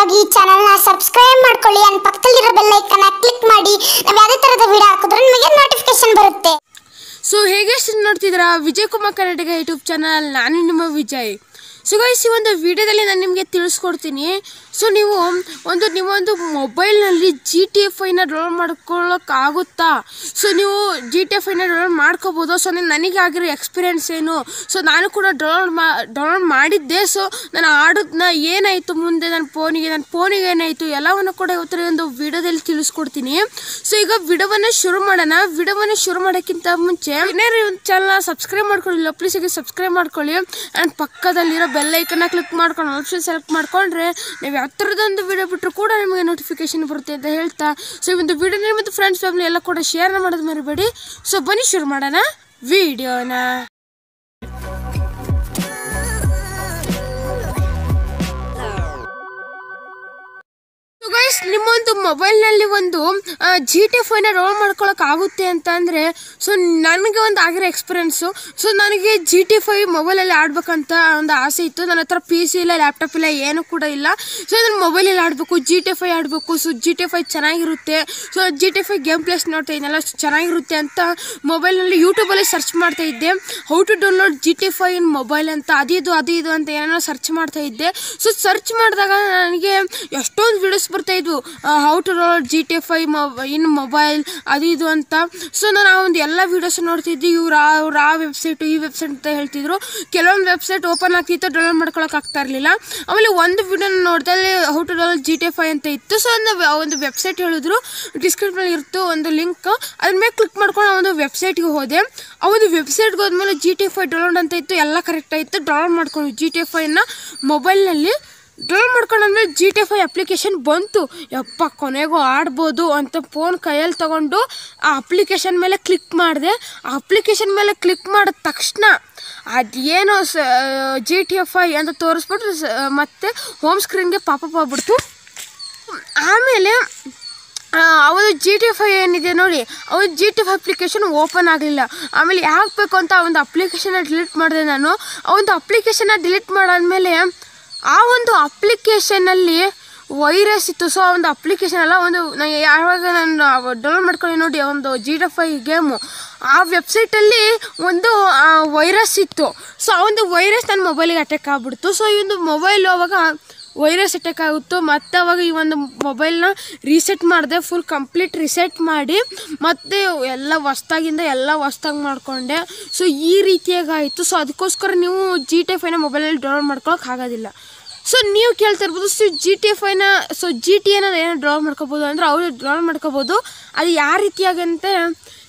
ವಿಡಿಯೋಗಾಗಿ ಈ ಚಾನಲ್ನ ಸಬ್ಸ್ಕ್ರೈಬ್ ಮಾಡ್ಕೊಳ್ಳಿ. ಅಂಡ್ ಪಕ್ಕದಲ್ಲಿರೋ ಬೆಲ್ ಐಕನ್ನ ಕ್ಲಿಕ್ ಮಾಡಿ. ನಾವು ಯಾವುದೇ ಥರದ ವಿಡಿಯೋ ಹಾಕಿದ್ರೆ ನಿಮಗೆ ನೋಟಿಫಿಕೇಶನ್ ಬರುತ್ತೆ. ಸೊ ಹೇಗೆ ನೋಡ್ತಿದ್ದೀರಾ? ವಿಜಯ್ ಕುಮಾರ್ ಕರ್ನಾಟಕ ಯೂಟ್ಯೂಬ್ ಚಾನಲ್ ನಾನು ನಿಮ್ಮ ವಿಜಯ್. ಸೊ ಗೈಸ್ ಈ ಒಂದು ವಿಡಿಯೋದಲ್ಲಿ ನಾನು ನಿಮಗೆ ತಿಳಿಸ್ಕೊಡ್ತೀನಿ. ಸೊ ನೀವು ಒಂದು ನೀವೊಂದು ಮೊಬೈಲ್ನಲ್ಲಿ ಜಿ ಟಿ ಎಫ್ ಐನ ಡೌನ್ಲೋಡ್ ಮಾಡ್ಕೊಳ್ಳೋಕ್ಕಾಗುತ್ತಾ ಸೊ ನೀವು ಜಿ ಟಿ ಎಫ್ ಐನ ಡೌನ್ಲೋಡ್ ಮಾಡ್ಕೋಬೋದು. ಸೊ ನನಗೆ ಆಗಿರೋ ಎಕ್ಸ್ಪೀರಿಯೆನ್ಸ್ ಏನು? ಸೊ ನಾನು ಕೂಡ ಡೌನ್ಲೋಡ್ ಮಾ ಡೌನ್ಲೋಡ್ ಮಾಡಿದ್ದೆ. ಸೊ ನಾನು ಆಡೋದನ್ನ ಏನಾಯಿತು ಮುಂದೆ? ನನ್ನ ಫೋನಿಗೆ ನನ್ನ ಫೋನಿಗೆ ಏನಾಯಿತು? ಎಲ್ಲವನ್ನು ಕೂಡ ಇವತ್ತರ ಒಂದು ವಿಡಿಯೋದಲ್ಲಿ ತಿಳಿಸ್ಕೊಡ್ತೀನಿ. ಸೊ ಈಗ ವಿಡಿಯೋವನ್ನು ಶುರು ಮಾಡೋಣ. ವಿಡಿಯೋವನ್ನು ಶುರು ಮಾಡೋಕ್ಕಿಂತ ಮುಂಚೆ, ಏನಾದ್ರು ಚಾನಲ್ನ ಚಾನಲ್ ಸಬ್ಸ್ಕ್ರೈಬ್ ಮಾಡ್ಕೊಳ್ಳಿಲ್ಲ ಪ್ಲೀಸ್ ಈಗ ಸಬ್ಸ್ಕ್ರೈಬ್ ಮಾಡ್ಕೊಳ್ಳಿ. ಆ್ಯಂಡ್ ಪಕ್ಕದಲ್ಲಿರೋ ಬೆಲ್ ಐಕನ್ನ ಕ್ಲಿಕ್ ಮಾಡ್ಕೊಂಡು ಆಪ್ಷನ್ ಸೆಲೆಕ್ಟ್ ಮಾಡ್ಕೊಂಡ್ರೆ ನೀವು ಯಾವ ಥರದೊಂದು ವಿಡಿಯೋ ಬಿಟ್ಟರು ಕೂಡ ನಿಮಗೆ ನೋಟಿಫಿಕೇಶನ್ ಬರುತ್ತೆ ಅಂತ ಹೇಳ್ತಾ. ಸೊ ಈ ಒಂದು ವೀಡಿಯೋನ ನಿಮ್ಮ ಫ್ರೆಂಡ್ಸ್ ಫ್ಯಾಮಿಲಿ ಎಲ್ಲ ಕೂಡ ಶೇರ್ ಮಾಡೋದು ಮರಿಬೇಡಿ. ಸೊ ಬನ್ನಿ ಶುರು ಮಾಡೋಣ. ವಿಡಿಯೋನ ಮೊಬೈಲ್ನಲ್ಲಿ ಒಂದು ಜಿ ಟಿ ಫೈನ ರೋಲ್ ಮಾಡ್ಕೊಳಕ್ ಆಗುತ್ತೆ ಅಂತ ಅಂದರೆ ಸೊ ನನಗೆ ಒಂದು ಆಗಿರೋ ಎಕ್ಸ್ಪೀರಿಯನ್ಸು ಸೊ ನನಗೆ ಜಿ ಟಿ ಫೈ ಮೊಬೈಲಲ್ಲಿ ಆಡಬೇಕಂತ ಒಂದು ಆಸೆ ಇತ್ತು. ನನ್ನ ಹತ್ರ ಪಿ ಸಿ ಇಲ್ಲ ಲ್ಯಾಪ್ಟಾಪ್ ಇಲ್ಲ, ಏನೂ ಕೂಡ ಇಲ್ಲ. ಸೊ ನಾನು ಮೊಬೈಲಲ್ಲಿ ಆಡಬೇಕು ಜಿ ಟಿ ಫೈ ಆಡಬೇಕು. ಸೊ ಜಿ ಟಿ ಫೈ ಚೆನ್ನಾಗಿರುತ್ತೆ. So G T FI game plays ನೋಡ್ತಾ ಇದ್ದೆಲ್ಲ ಚೆನ್ನಾಗಿರುತ್ತೆ ಅಂತ ಮೊಬೈಲ್ನಲ್ಲಿ ಯೂಟ್ಯೂಬಲ್ಲಿ ಸರ್ಚ್ ಮಾಡ್ತಾ ಇದ್ದೆ. How to download G T FI in mobile ಅಂತ, ಅದು ಇದು ಅದು ಇದು ಅಂತ ಏನೋ ಸರ್ಚ್ ಮಾಡ್ತಾ ಇದ್ದೆ. ಸೊ ಸರ್ಚ್ ಮಾಡಿದಾಗ ನನಗೆ ಎಷ್ಟೊಂದು ವಿಡಿಯೋಸ್ ಬರ್ತಾ ಇದ್ವು. How to download G T F I in mobile ಅದು ಇದು ಅಂತ. ಸೊ ನಾನು ಆ ಒಂದು ಎಲ್ಲ ವೀಡಿಯೋಸ್ ನೋಡ್ತಿದ್ದೆ ಇವ್ರು ಆ ಅವ್ರು ಆ ವೆಬ್ಸೈಟು ಈ ವೆಬ್ಸೈಟ್ ಅಂತ ಹೇಳ್ತಿದ್ರು. ಕೆಲವೊಂದು ವೆಬ್ಸೈಟ್ ಓಪನ್ ಆಗ್ತಿತ್ತು ಡೌನ್ಲೋಡ್ ಮಾಡ್ಕೊಳಕ್ಕೆ ಆಗ್ತಾ ಇರಲಿಲ್ಲ. ಆಮೇಲೆ ಒಂದು ವೀಡಿಯೋನ ನೋಡಿದಲ್ಲಿ how to download G T F I ಅಂತ ಇತ್ತು. ಸೊ ಅದನ್ನ ಒಂದು ವೆಬ್ಸೈಟ್ ಹೇಳಿದ್ರು. ಡಿಸ್ಕ್ರಿಪ್ಷನ್ ಇತ್ತು ಒಂದು ಲಿಂಕ್ ಅದ್ರ ಮೇಲೆ ಕ್ಲಿಕ್ ಮಾಡ್ಕೊಂಡು ಆ ಒಂದು ವೆಬ್ಸೈಟ್ಗೆ ಹೋದೆ. ಆ ಒಂದು ವೆಬ್ಸೈಟ್ಗೆ ಹೋದ್ಮೇಲೆ G T F I download ಅಂತ ಇತ್ತು. ಎಲ್ಲ ಕರೆಕ್ಟಾಗಿತ್ತು ಡೌನ್ಲೋಡ್ ಮಾಡ್ಕೊಂಡು ಜಿ ಟಿ ಎಫ್ ಐನ ಮೊಬೈಲ್ನಲ್ಲಿ ಡೌನ್ಲೋಡ್ ಮಾಡ್ಕೊಂಡಂದ್ರೆ ಜಿ ಟಿ ಫೈ ಅಪ್ಲಿಕೇಶನ್ ಬಂತು. ಯಪ್ಪ, ಕೊನೆಗೂ ಆಡ್ಬೋದು ಅಂತ ಫೋನ್ ಕೈಯಲ್ಲಿ ತೊಗೊಂಡು ಆ ಅಪ್ಲಿಕೇಶನ್ ಮೇಲೆ ಕ್ಲಿಕ್ ಮಾಡಿದೆ. ಆ ಅಪ್ಲಿಕೇಶನ್ ಮೇಲೆ ಕ್ಲಿಕ್ ಮಾಡಿದ ತಕ್ಷಣ ಅದೇನೋ ಸ ಜಿ ಟಿ ಎಫ್ ಐ ಅಂತ ತೋರಿಸ್ಬಿಟ್ರೆ ಸ, ಮತ್ತೆ ಹೋಮ್ ಸ್ಕ್ರೀನ್ಗೆ ಪಾಪಪ್ ಆಗ್ಬಿಡ್ತು. ಆಮೇಲೆ ಅವನು ಜಿ ಟಿ ಎಫ್ ಐ ಏನಿದೆ ನೋಡಿ ಅವನು G T F application open ಆಗಲಿಲ್ಲ. ಆಮೇಲೆ ಯಾಕೆ ಬೇಕು ಅಂತ ಒಂದು ಅಪ್ಲಿಕೇಶನ್ನ ಡಿಲೀಟ್ ಮಾಡಿದೆ ನಾನು. ಆ ಒಂದು ಅಪ್ಲಿಕೇಶನ್ನ ಡಿಲೀಟ್ ಮಾಡಾದ್ಮೇಲೆ ಆ ಒಂದು ಅಪ್ಲಿಕೇಶನಲ್ಲಿ ವೈರಸ್ ಇತ್ತು. ಸೊ ಆ ಒಂದು ಅಪ್ಲಿಕೇಶನ್ ಅಲ್ಲ, ಒಂದು ಯಾವಾಗ ನಾನು ಡೌನ್ಲೋಡ್ ಮಾಡ್ಕೊಂಡು ನೋಡಿ ಒಂದು ಜಿ ಡಿ ಫೈ ಗೇಮು ಆ ವೆಬ್ಸೈಟಲ್ಲಿ ಒಂದು ವೈರಸ್ ಇತ್ತು. ಸೊ ಆ ಒಂದು ವೈರಸ್ ನನ್ನ ಮೊಬೈಲಿಗೆ ಅಟ್ಯಾಕ್ ಆಗ್ಬಿಡ್ತು. ಸೊ ಈ ಒಂದು ಮೊಬೈಲು ಅವಾಗ ವೈರಸ್ ಅಟ್ಯಾಕ್ ಆಗುತ್ತೋ, ಮತ್ತೆ ಅವಾಗ ಈ ಒಂದು ಮೊಬೈಲ್ನ ರೀಸೆಟ್ ಮಾಡಿದೆ ಫುಲ್ ಕಂಪ್ಲೀಟ್ ರಿಸೆಟ್ ಮಾಡಿ, ಮತ್ತೆ ಎಲ್ಲ ಹೊಸ್ದಾಗಿಂದ ಎಲ್ಲ ಹೊಸ್ದಾಗಿ ಮಾಡಿಕೊಂಡೆ. ಸೊ ಈ ರೀತಿಯಾಗಿ ಆಯಿತು ಸೊ ಅದಕ್ಕೋಸ್ಕರ ನೀವು ಜಿ ಟಿ ಎಫ್ ಐನ ಮೊಬೈಲಲ್ಲಿ ಡೌನ್ಲೋಡ್ ಮಾಡ್ಕೊಳಕ್ಕೆ ಆಗೋದಿಲ್ಲ. ಸೊ ನೀವು ಕೇಳ್ತಾ ಇರ್ಬೋದು ಸೊ ಜಿ ಟಿ ಎಫ್ ಐನ ಸೊ ಜಿ ಟಿ ಎನ ಏನೋ ಡೌನ್ಲೋಡ್ ಮಾಡ್ಕೋಬೋದು ಅಂದರೆ ಅವರು ಡೌನ್ಲೋಡ್ ಮಾಡ್ಕೋಬೋದು. ಅದು ಯಾವ ರೀತಿಯಾಗಂತೆ,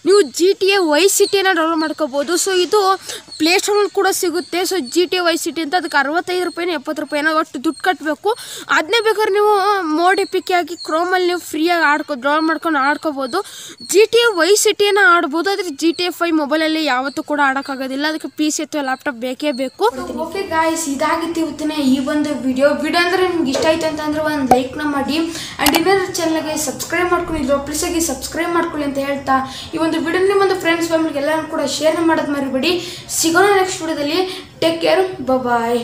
ನೀವು G T A Y C ಟಿಯನ್ನು ಡೌನ್ಲೋಡ್ ಮಾಡ್ಕೋಬೋದು. ಸೊ ಇದು ಪ್ಲೇಸ್ಟೋರಲ್ಲಿ ಕೂಡ ಸಿಗುತ್ತೆ. So G T vice city ಅಂತ ಅದಕ್ಕೆ ಅರವತ್ತೈದು ರೂಪಾಯಿನ ಎಪ್ಪತ್ತು ರೂಪಾಯಿನ ಒಟ್ಟು ದುಡ್ಡು ಕಟ್ಟಬೇಕು ಅದನ್ನೇ ಬೇಕಾದ್ರೆ ನೀವು ಮೋಡಿ ಆಗಿ ಕ್ರೋಮಲ್ಲಿ ನೀವು ಫ್ರೀಯಾಗಿ ಆಡ್ಕೊ ಡ್ರಾ ಮಾಡ್ಕೊಂಡು ಆಡ್ಕೋಬೋದು. ಜಿ ಟಿ ಎ ವೈ ಸಿಟಿಯನ್ನು ಆಡ್ಬೋದು, ಆದರೆ ಜಿ ಟಿ ಎ ಐ ಮೊಬೈಲಲ್ಲಿ ಯಾವತ್ತೂ ಕೂಡ ಆಡೋಕ್ಕಾಗೋದಿಲ್ಲ. ಅದಕ್ಕೆ ಪಿ ಸಿ ಅಥವಾ ಲ್ಯಾಪ್ಟಾಪ್ ಬೇಕೇ ಬೇಕು. ಓಕೆ ಗಾಯ್ಸ್ ಇದಾಗಿತ್ತು ಇವತ್ತಿನ ಈ ಒಂದು ವಿಡಿಯೋ ವಿಡಿಯೋ ಅಂದರೆ ನಿಮ್ಗೆ ಇಷ್ಟ ಆಯ್ತು ಅಂತಂದ್ರೆ ಒಂದು ಲೈಕ್ನ ಮಾಡಿ. ಆ್ಯಂಡ್ ಇನ್ನೊಂದು ಚಾನಲ್ಗೆ ಸಬ್ಸ್ಕ್ರೈಬ್ ಮಾಡ್ಕೊಂಡಿದ್ರು ಪ್ಲೀಸ್ ಆಗಿ ಸಬ್ಸ್ಕ್ರೈಬ್ ಮಾಡ್ಕೊಳ್ಳಿ ಅಂತ ಹೇಳ್ತಾ ಈ ಒಂದು ವಿಡಿಯೋ ನಿಮ್ಮೊಂದು ಫ್ರೆಂಡ್ಸ್ ಫ್ಯಾಮಿಲಿಗೆ ಎಲ್ಲರೂ ಕೂಡ ಶೇರ್ ಮಾಡೋದು ಮರಿಬೇಡಿ. ಸಿಗೋಣ ನೆಕ್ಸ್ಟ್ ವಿಡಿಯೋದಲ್ಲಿ ಟೇಕ್ ಕೇರ್ ಬಾಯ್